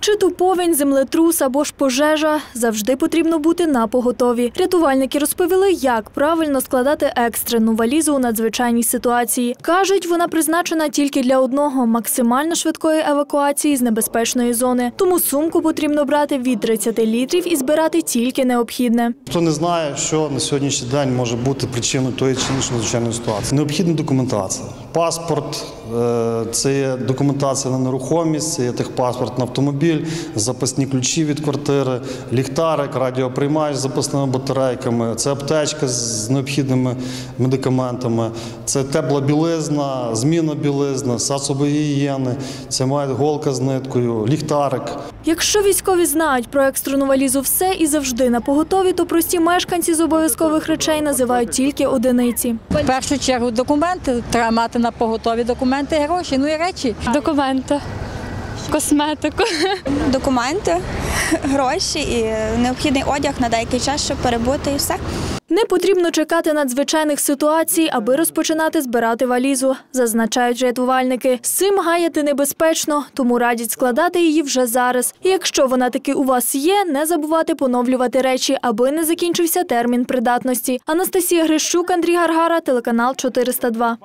Чи то повінь, землетрус або ж пожежа завжди потрібно бути на поготові. Рятувальники розповіли, як правильно складати екстрену валізу у надзвичайній ситуації. кажуть, вона призначена тільки для одного максимально швидкої евакуації з небезпечної зони. Тому сумку потрібно брати від 30 літрів і збирати тільки необхідне. Хто не знає, що на сьогоднішній день може бути причиною тої чи іншої надзвичайної ситуації. Необхідна документація. Паспорт е, це є документація на нерухомість, це є техпаспорт на автомобіль, запасні ключі від квартири, ліхтарик, радіоприймач з запасними батарейками, це аптечка з необхідними медикаментами, це тепла білизна, зміна білизна, засоби гігієни, це має голка з ниткою, ліхтарик. Якщо військові знають про екстрену валізу все і завжди на поготові, то прості мешканці з обов'язкових речей називають тільки одиниці. В першу чергу документи треба мати на поготові документи, і гроші, ну і речі. Документи, косметику. документи, гроші і необхідний одяг на деякий час, щоб перебути і все. Не потрібно чекати надзвичайних ситуацій, аби розпочинати збирати валізу, зазначають рятувальники. З цим гаяти небезпечно, тому радять складати її вже зараз. І якщо вона таки у вас є, не забувати поновлювати речі, аби не закінчився термін придатності. Анастасія Грищук, Андрій Гаргара, телеканал 402.